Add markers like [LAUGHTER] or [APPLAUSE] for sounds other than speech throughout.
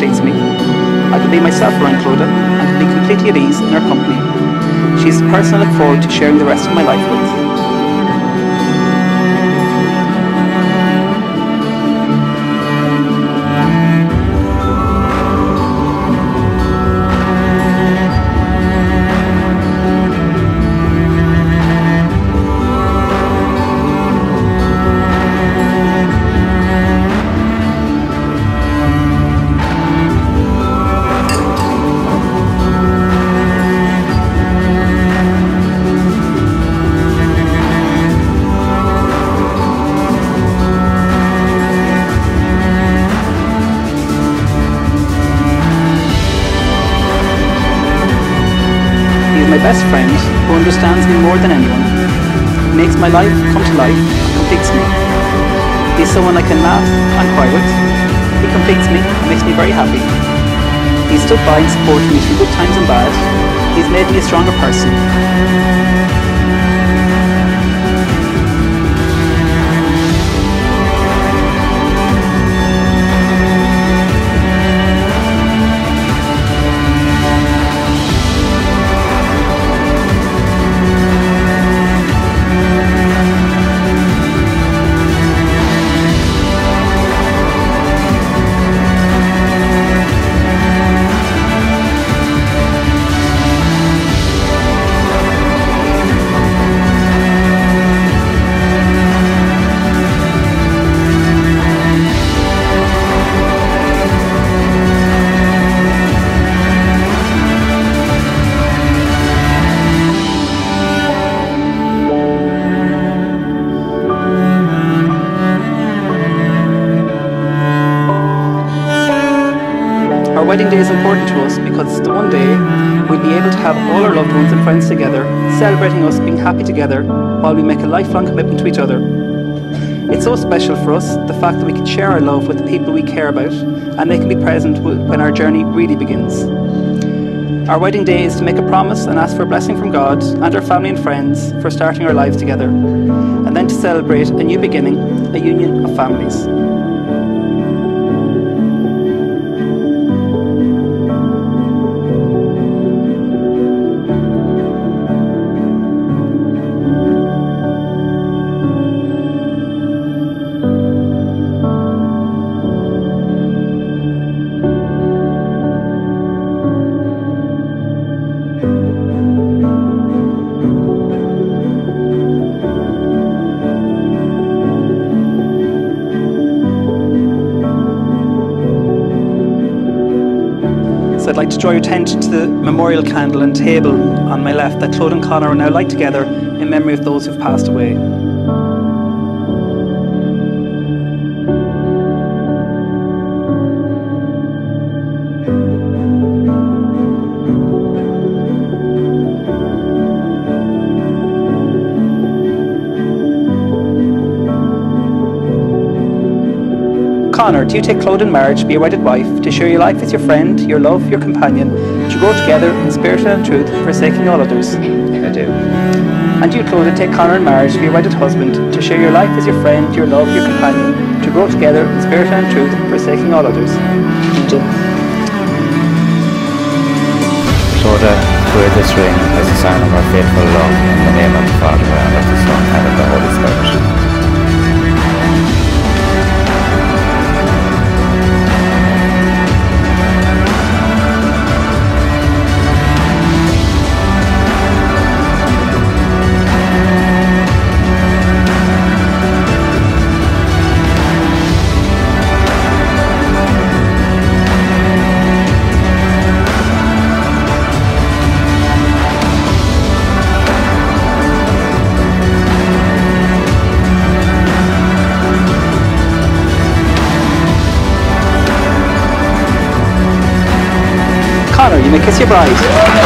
Clodagh me. I can be myself around Clodagh and can be completely at ease in her company. She's the person I look forward to sharing the rest of my life with. Someone I can laugh and cry with. He completes me and makes me very happy. He's stood by and supported me through good times and bad. He's made me a stronger person. Is important to us because the one day we'll be able to have all our loved ones and friends together, celebrating us being happy together while we make a lifelong commitment to each other. It's so special for us, the fact that we can share our love with the people we care about and they can be present when our journey really begins. Our wedding day is to make a promise and ask for a blessing from God and our family and friends for starting our lives together, and then to celebrate a new beginning, a union of families. Like to draw your attention to the memorial candle and table on my left that Clodagh and Conor are now light together in memory of those who've passed away. Conor, do you take Clodagh and Marge, be your wedded wife, to share your life with your friend, your love, your companion, to grow together in spirit and in truth, forsaking all others? I do. And do you, Clodagh, take Conor and Marge, be your wedded husband, to share your life with your friend, your love, your companion, to grow together in spirit and in truth, forsaking all others? I do. Clodagh, wear this ring as a sign of our faithful love in the name of the Father and of the Son and of the Holy Spirit. Conor, you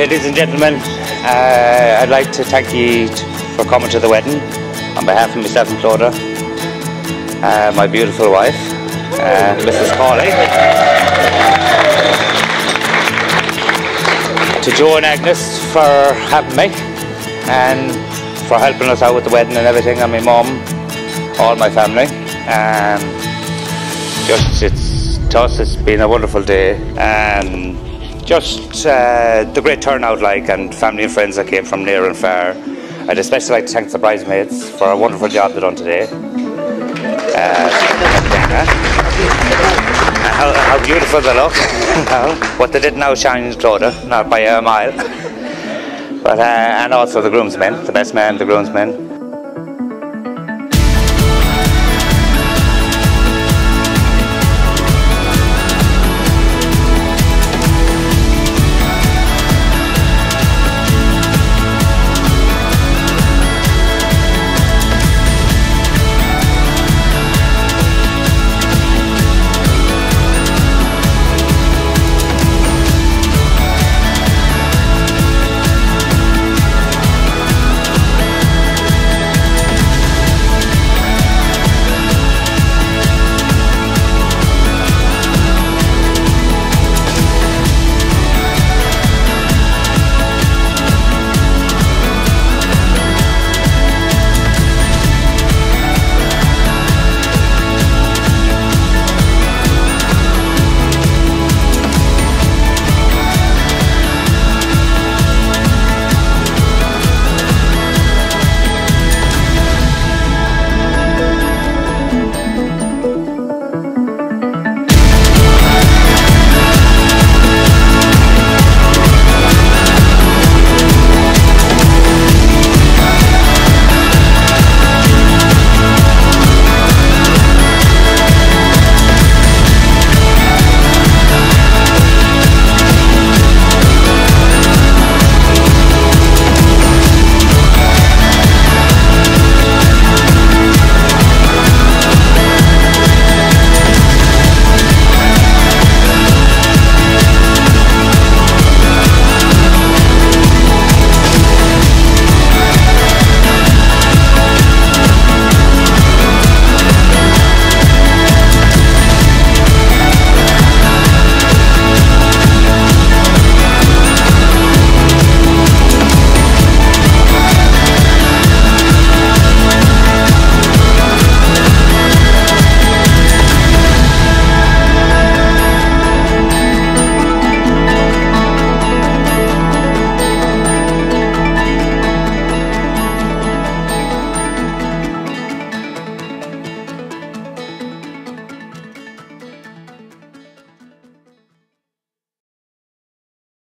Ladies and gentlemen, uh, I'd like to thank you for coming to the wedding on behalf of myself and Clodagh, uh, my beautiful wife, uh, Mrs. Cawley, to Joe and Agnes for having me and for helping us out with the wedding and everything, and my mum, all my family. Um, just it's to us, it's been a wonderful day, and just uh, the great turnout, like, and family and friends that came from near and far. I'd especially like to thank the bridesmaids for a wonderful job they've done today. Uh, how, how beautiful they look. [LAUGHS] what they did now shines Clodagh, not by a mile. [LAUGHS] But uh, and also the groomsmen, the best man, the groomsmen.